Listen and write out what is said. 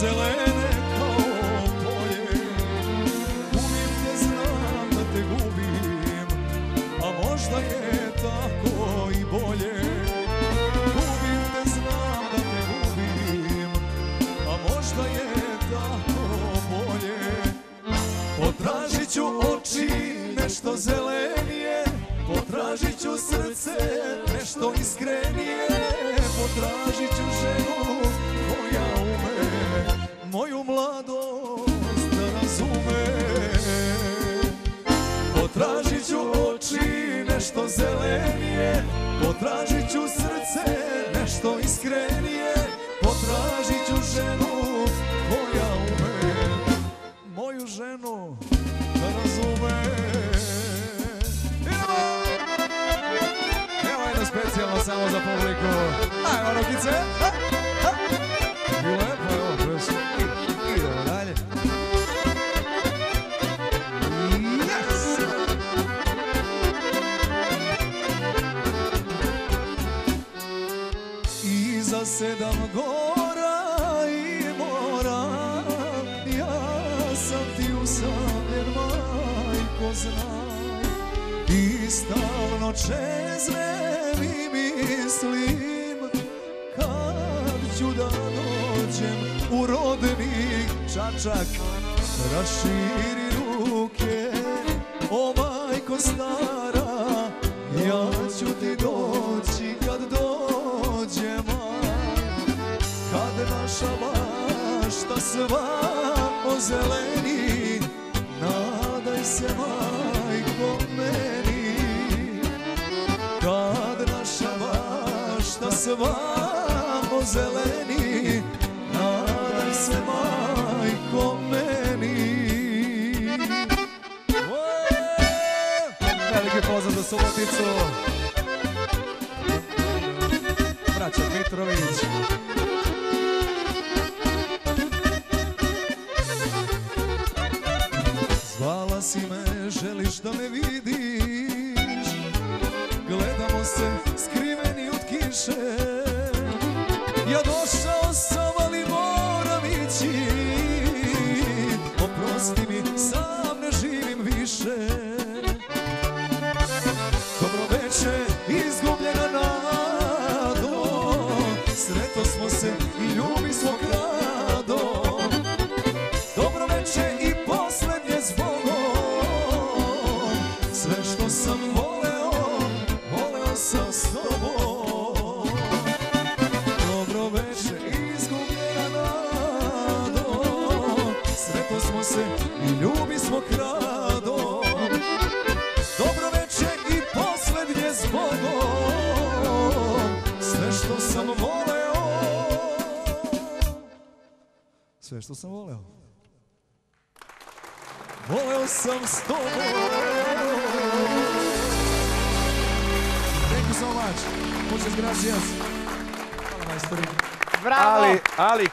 zelene kao polje Uvijek te znam da te gubim, a možda je tako i bolje. Uvijek te znam da te gubim, a možda je tako bolje. Potražit ću oči nešto zelenije Potražit ću srce nešto iskrenije. Potražit ću ženu oči nešto zelenije. Potražit ću srce nešto iskrenije. Potražit ću ženu koja ume. Moju ženu razume! Evo jedno specijalno samo za publiku. Ajmo rukice Ha, sedam gora i mora. Ja sam ti usamljen, majko znaj. I stalno čeznem i mislim Kad ću da dođem u rodni čačak Raširi ruke, o majko stara sva ozeleni Nadaj se majko meni. Kad naša bašta sva ozeleni Nadaj se majko meni. Veliki pozdrav za Suboticu. Braća Mitrović Zvala si me, želiš da me vidiš. Gledamo se sam s tobom Dobro veče, izgubljena nado Sreto smo se i ljubi smo krado dobro veče i posljednje zbogom Sve što sam voleo. Sve što sam voleo. Voleo sam s tobom Muchas gracias. Bravo. Ale,